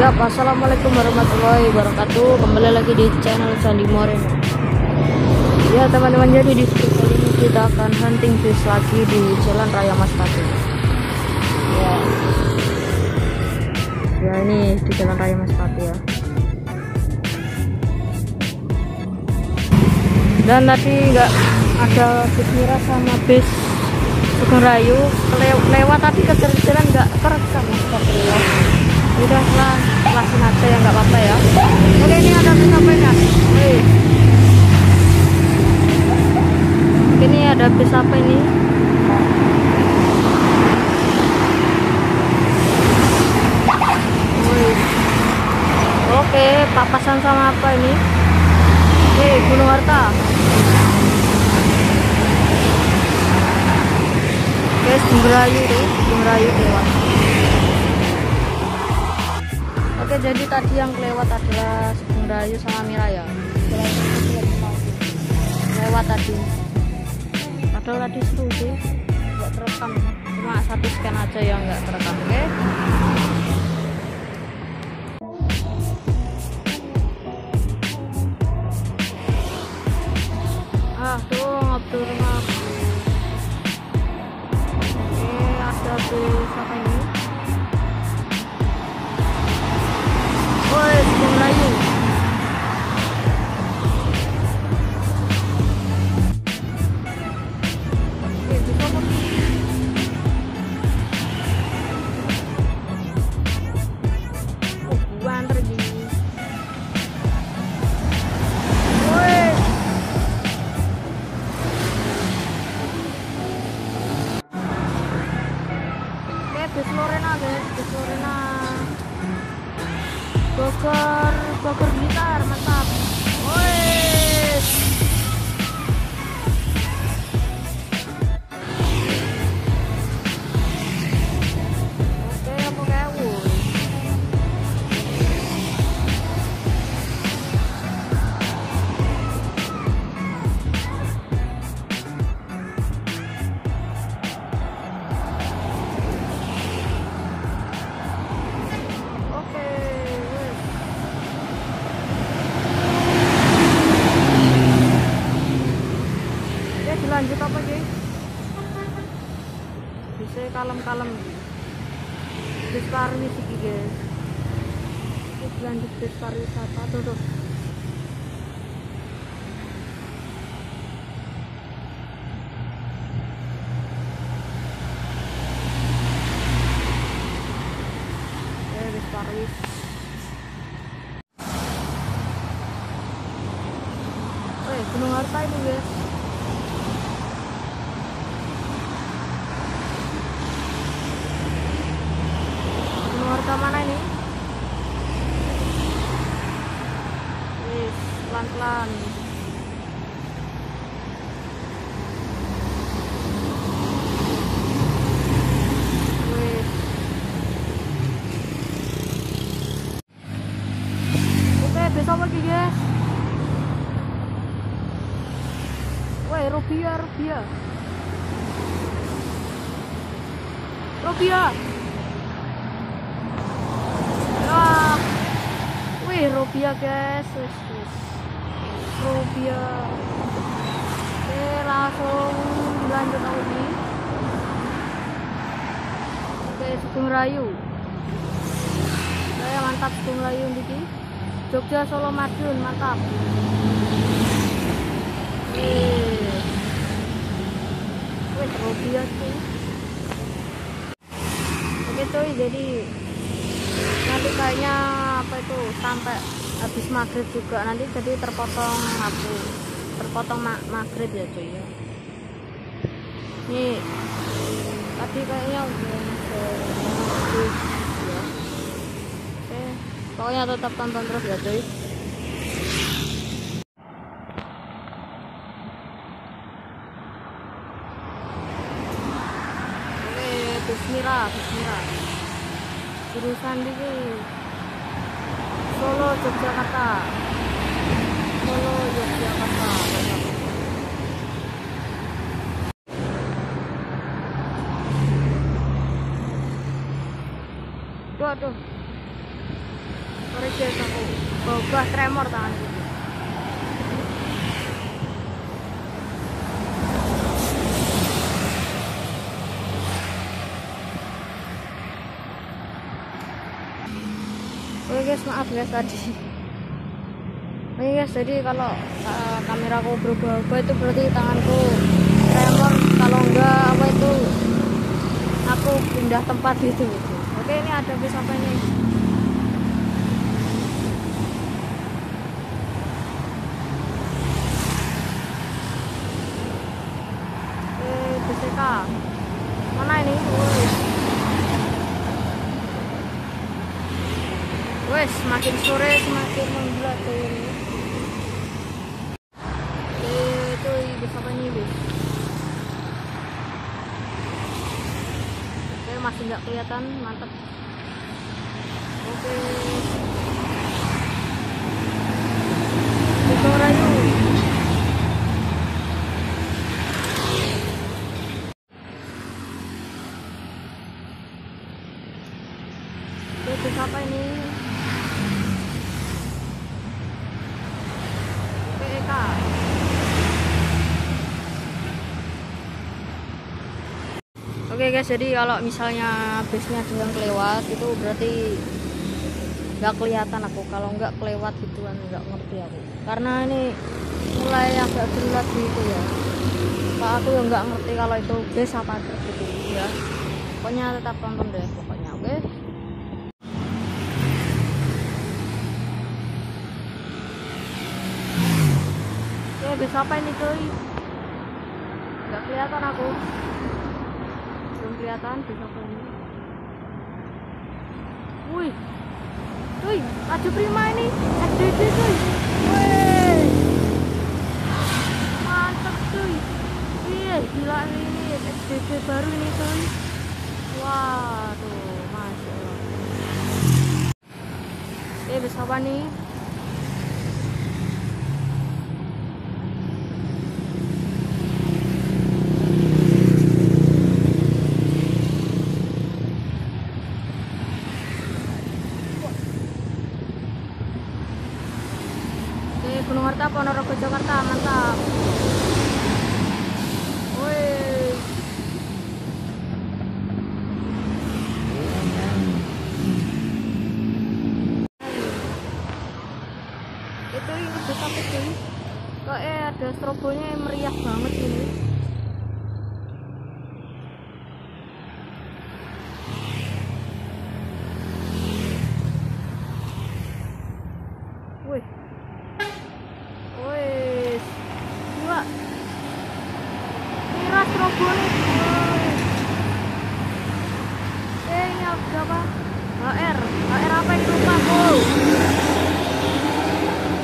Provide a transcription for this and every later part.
Ya, assalamualaikum warahmatullahi wabarakatuh. Kembali lagi di channel Sandi Moreno. Ya, teman-teman, jadi di video kali ini kita akan hunting fish lagi di Jalan Raya Mas Pati. Ya. Ya, ini di Jalan Raya Mas Pati ya. Dan tadi nggak ada bis Mira sama bis Sugeng Rayu Le- lewat tapi kecil-kecilan nggak kerekam Astagfirullah udah lah langsung aja ya nggak apa-apa ya oke ini ada bis apa ini Hei. ini ada bis apa ini Wih. oke papasan sama apa ini Hei, Gunung Harta Sumbrayu tuh Sumbrayu lewat Oke, jadi tadi yang kelewat adalah Sugeng Rayu sama Miraya. Lewat tadi. Padahal tadi seru sih, nggak terekam. Cuma satu scan aja yang nggak terekam, oke? Ah, tuh Abdul bis apa ini? Woi, Sugeng Bis Lorena guys, bis Lorena. Bogor, Bogor Blitar, mantap. Rupiah, rupiah. Wah. Wih, rupiah guys. Wis, wis. Rupiah. Oke, langsung lanjut lagi. Oke, Sugeng Rayu. Saya mantap Sugeng Rayu niki. Jogja Solo Madiun, mantap. Wih. Oke cuy, jadi nanti kayaknya apa itu sampai habis maghrib juga. Nanti jadi terpotong aku terpotong ma maghrib ya cuy ya. Ini tadi kayaknya udah ya. Oke pokoknya tetap tonton terus ya cuy oke bismillah jurusan ini Solo Yogyakarta. Solo Yogyakarta. Waduh sorry guys aku bawah tremor tangan Oke guys, maaf guys tadi. Oke guys, jadi kalau uh, kameraku berubah-ubah itu berarti tanganku tremor. Kalau enggak apa itu aku pindah tempat gitu. gitu. Oke, ini ada bis apa ini? Eh, BCK. Mana ini? Woi. Wes, semakin sore semakin menggila tuh ini. Itu bis apa nih bis? Oke, masih nggak kelihatan, mantap. Oke. Itu Rayu. Oke, bis apa ini? PEK Oke guys, jadi kalau misalnya busnya ada yang kelewat itu berarti nggak kelihatan aku. Kalau nggak kelewat gituan nggak ngerti aku. Karena ini mulai agak jelas gitu ya. Pak aku yang nggak ngerti kalau itu bus apa gitu ya. Pokoknya tetap tonton deh pokoknya, oke? Ya bisa apa ini cuy? Nggak kelihatan aku. Kelihatan bisa apa ini. Wih, cuy, laju prima ini SDD cuy. Wih, mantap cuy. Iya, gila ini SDD baru ini cuy. Waduh, masya Allah. Eh, bisa apa nih? Oke, Gunung Harta, Ponorogo, Jakarta, mantap. Wih. Itu ini bisa kecil. Kok eh ada strobonya yang meriah banget ini. Wih. Wih. Gila. Mira strobone. Wih. Eh, ini ada apa? HR. HR apa ini lupa aku.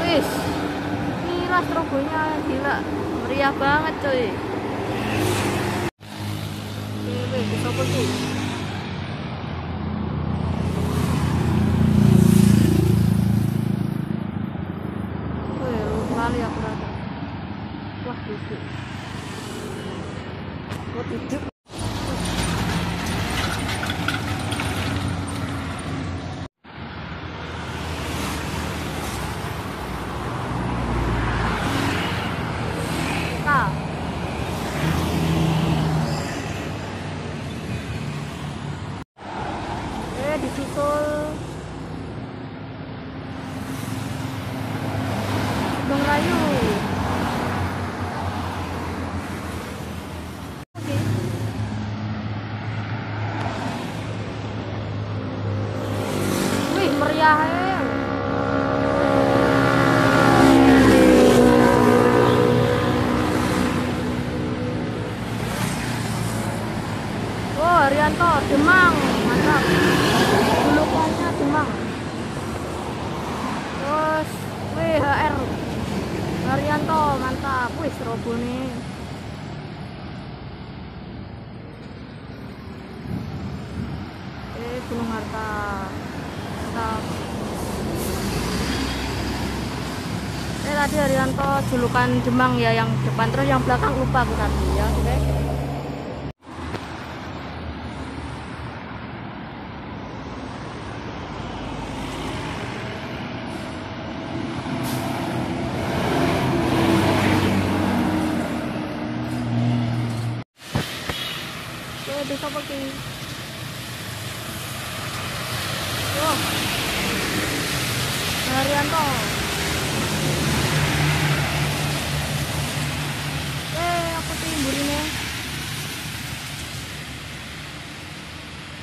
Wis. Ini lagunya gila meriah banget coy Oke, bisa pergi Wih, lali aku rata Wah, lucu Gue tidur Nah. Eh, disusul Bang Rayu. Oke. Meriah ya. Oh, Haryanto, Demang, mantap. Julukannya Demang. Terus WHR Haryanto, mantap. Wih, serobo nih. Eh, Gunung Harta. Mantap. Eh, tadi Haryanto julukan Demang ya yang depan terus yang belakang lupa aku tadi ya, oke. Oke, bisa pergi. Wah. Haryanto. Eh, aku timburine.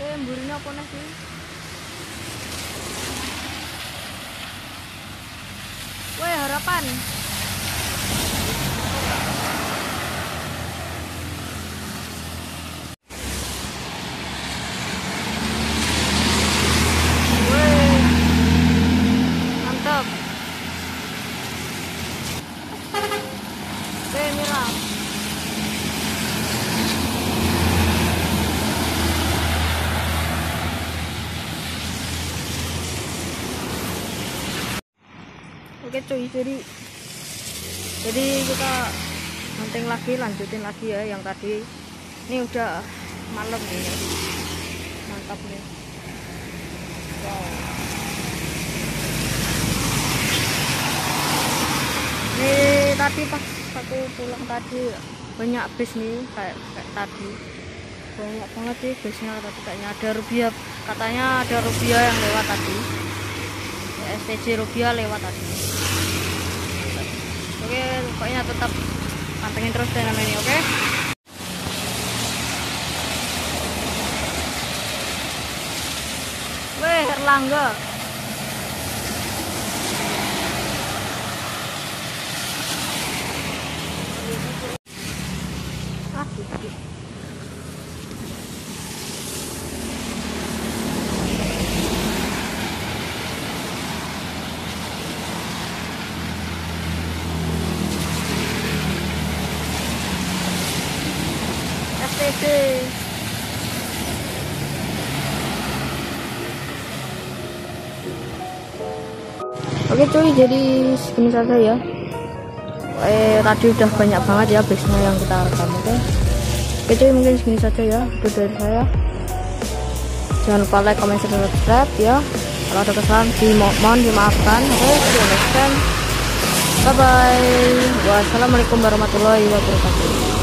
Eh, apa nih sih? Weh, harapan. Weh. Mantap. Weh, Mira. Cuy, jadi jadi kita hunting lagi, lanjutin lagi ya yang tadi. Ini udah malam nih. Mantap nih. Wow. Nih tadi pas aku pulang tadi banyak bis nih kayak, kayak tadi banyak banget sih bisnya tadi kayaknya ada rupiah katanya ada rupiah yang lewat tadi Ya, STJ rupiah lewat tadi oke pokoknya tetap pantengin terus channel ini oke Weh, Erlangga. Ah, gitu. FTP. Oke cuy, jadi segini saja ya. Eh tadi udah banyak banget ya bisnya yang kita rekam, oke? Oke cuy, mungkin segini saja ya. Itu dari saya. Jangan lupa like, comment, share, subscribe ya. Kalau ada kesalahan, dimo- mohon dimaafkan. Oke, see you next time. Bye bye. Wassalamualaikum warahmatullahi wabarakatuh.